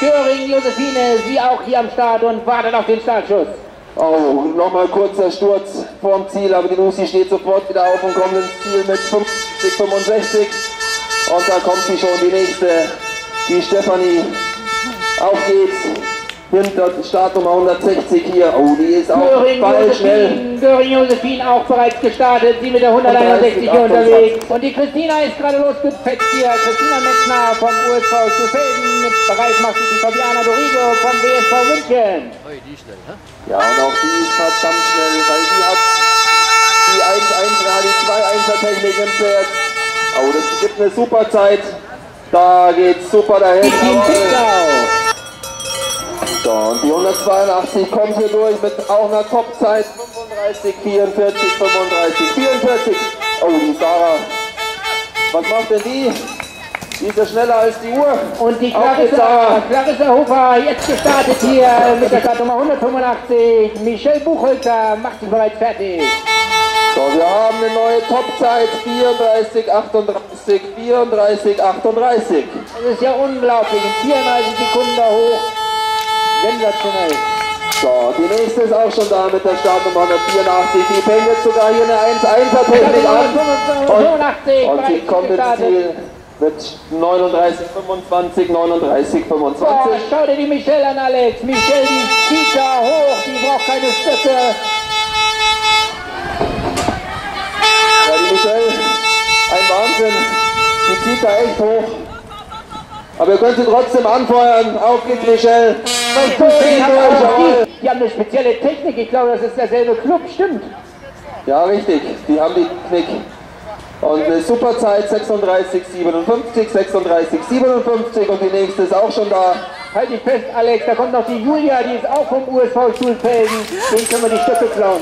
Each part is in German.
Göring, Josephine, sie auch hier am Start und wartet auf den Startschuss. Oh, nochmal kurzer Sturz vorm Ziel, aber die Lucy steht sofort wieder auf und kommt ins Ziel mit 50, 65. Und da kommt sie schon, die nächste, die Stefanie. Auf geht's hinter Startnummer 160 hier. Oh, die ist auch Göring, bald schnell. Josephine, Göring, Josephine auch bereits gestartet, sie mit der 161 hier 130, unterwegs. Und die Christina ist gerade losgepetzt hier. Christina Metzner vom USV Zufelden. Mit bereit macht sich die Fabiana Dorigo vom WSV München. Ja, und auch die ist verdammt schnell, weil die hat die 1-1, die 2-1er-Technik im Pferd. Oh, das gibt eine super Zeit. Da geht's super dahin. Team. Pickau. So, und die 182 kommt hier durch mit auch einer Topzeit. 35, 44, 35, 44. Oh, die Sarah. Was macht denn die? Die ist ja schneller als die Uhr. Und die Clarissa, Clarissa Hofer jetzt gestartet hier mit der Startnummer 185. Michelle Buchholzer macht sich bereits fertig. So, wir haben eine neue Topzeit. 34, 38, 34, 38. Das ist ja unglaublich. In 34 Sekunden da hoch. Sensationell. So, die nächste ist auch schon da mit der Startnummer 184. Die fängt jetzt sogar hier eine 1-1er-Technik an. Und, 85 und sie kommt ins. Ziel mit 39, 25, 39, 25. Boah, schau dir die Michelle an, Alex. Michelle, die zieht da hoch. Die braucht keine Stöcke. Ja, die Michelle, ein Wahnsinn. Die zieht da echt hoch. Aber ihr könnt sie trotzdem anfeuern. Auf geht's, Michelle. Die, haben eine spezielle Technik. Ich glaube, das ist derselbe Club. Stimmt. Ja, richtig. Die haben die Knick. Und eine super Zeit, 36, 57, 36, 57 und die nächste ist auch schon da. Halt dich fest, Alex. Da kommt noch die Julia. Die ist auch vom USV Schulfelden. Den können wir die Stöcke klauen.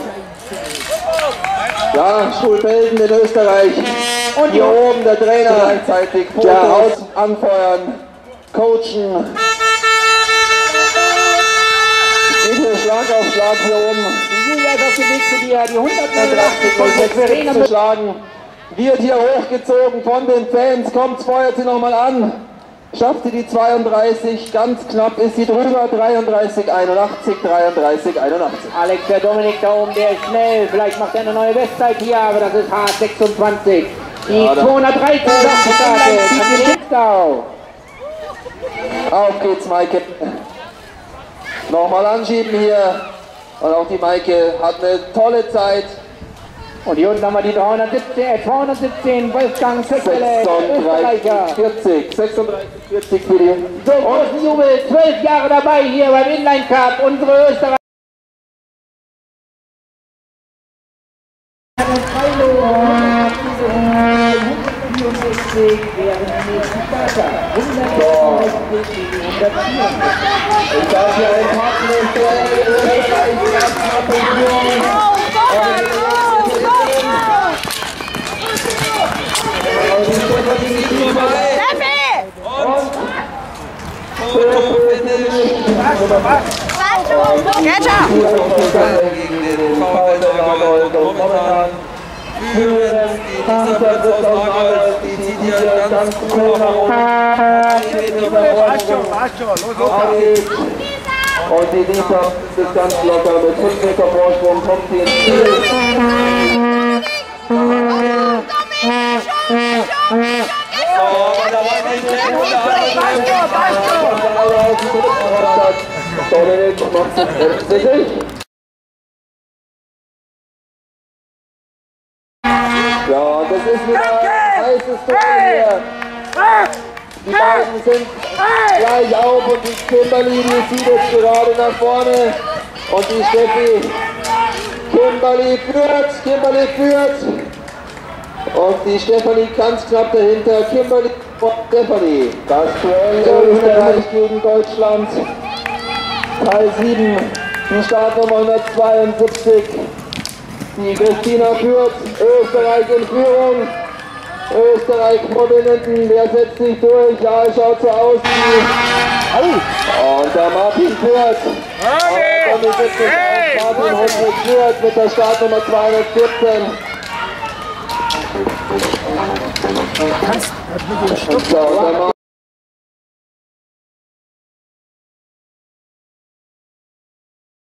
Ja, Schulfelden in Österreich. Und hier oben der Trainer gleichzeitig. Der Haus anfeuern, coachen. Schlag hier oben. Die Julia ist auf dem Weg zu dir. Die 180 Und kommt jetzt schlagen. Wird hier hochgezogen von den Fans. Kommt, feuert sie nochmal an. Schafft sie die 32. Ganz knapp ist sie drüber. 33, 81, 33, 81. Alex, der Dominik da oben, der ist schnell. Vielleicht macht er eine neue Bestzeit hier, aber das ist hart 26. Die Ja, da- 213 ist auch gestartet. An die Ritzau. Auf geht's, Maike. Nochmal anschieben hier. Und auch die Maike hat eine tolle Zeit. Und hier unten haben wir die 317, äh, 217 Wolfgang Zöckele, 36, Österreicher. 40, 36, 40 für die. So, großen Jubel, zwölf Jahre dabei hier beim Inline Cup. Unsere Österreicher. Ich Stefanie Niemann. gegen den VfL Arnold und momentan führen die Elisabeth aus Arnold, die zieht Und die Lisa ist ganz locker mit 5 Meter Vorsprung, kommt sie ins Ziel. Dominik macht es selbstsicher. Ja, das ist wieder heißes Duell hier. Die beiden sind gleich auf und die Kimberly, die zieht jetzt gerade nach vorne. Und die Steffi, Kimberly führt, Kimberly führt. Und die Stefanie ganz knapp dahinter, Kimberly und Stefanie. Das Duell Österreich gegen Deutschland. Teil 7, die Startnummer 172. Die Christina führt, Österreich in Führung. Österreich prominenten, wer setzt sich durch? Ja, schaut so aus wie. Und der Martin. Und damit ist es auch Martin Hundwig führt mit der Startnummer 214. Kannst mit dem der